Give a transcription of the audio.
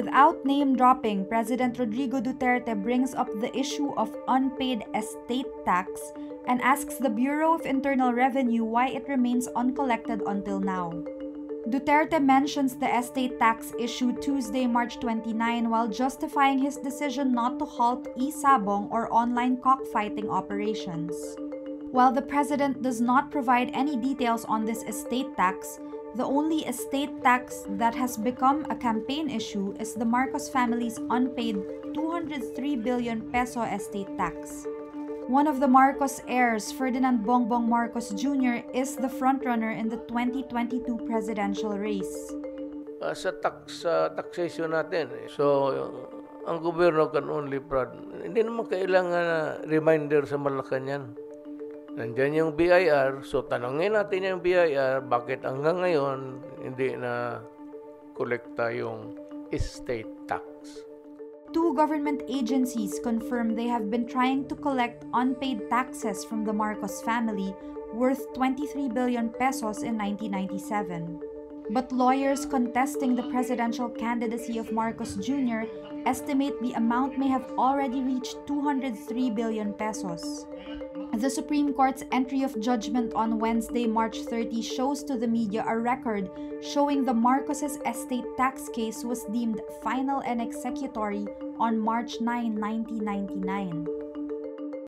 Without name dropping, President Rodrigo Duterte brings up the issue of unpaid estate tax and asks the Bureau of Internal Revenue why it remains uncollected until now. Duterte mentions the estate tax issue Tuesday, March 29, while justifying his decision not to halt e-sabong or online cockfighting operations. While the president does not provide any details on this estate tax, the only estate tax that has become a campaign issue is the Marcos family's unpaid 203 billion peso estate tax. One of the Marcos heirs, Ferdinand Bongbong Marcos Jr., is the frontrunner in the 2022 presidential race. Uh, sa tax sa taxation natin. eh. So, ang gobyerno can only prod. Hindi naman kailangan na reminder sa Malacanang. Nandyan yung BIR, so tanongin natin yung BIR, bakit hanggang ngayon hindi na kolekta yung estate tax. Two government agencies confirm they have been trying to collect unpaid taxes from the Marcos family worth 23 billion pesos in 1997. But lawyers contesting the presidential candidacy of Marcos Jr. estimate the amount may have already reached 203 billion pesos. The Supreme Court's entry of judgment on Wednesday, March 30 shows to the media a record showing the Marcoses estate tax case was deemed final and executory on March 9, 1999.